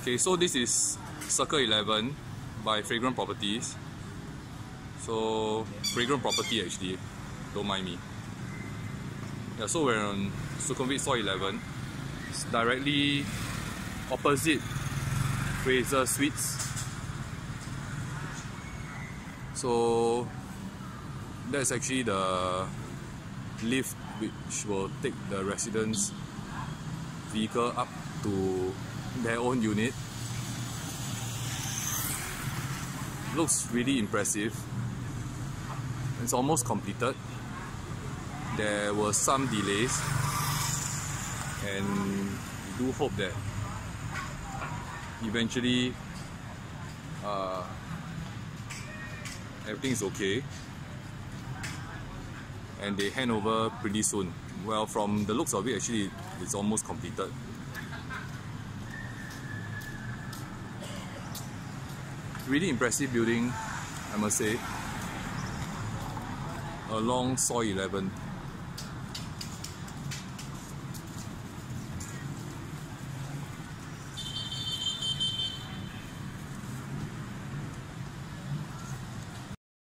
Okay, so this is Circle 11 by Fragrant Properties. So, Fragrant Property actually, don't mind me. Yeah, so we're on Sukhumvit Soi 11. It's directly opposite Fraser Suites. So, that's actually the lift which will take the residents' vehicle up to their own unit. Looks really impressive. It's almost completed. There were some delays and we do hope that eventually uh, everything is okay and they hand over pretty soon. Well, from the looks of it, actually, it's almost completed. Really impressive building, I must say, along Soi 11.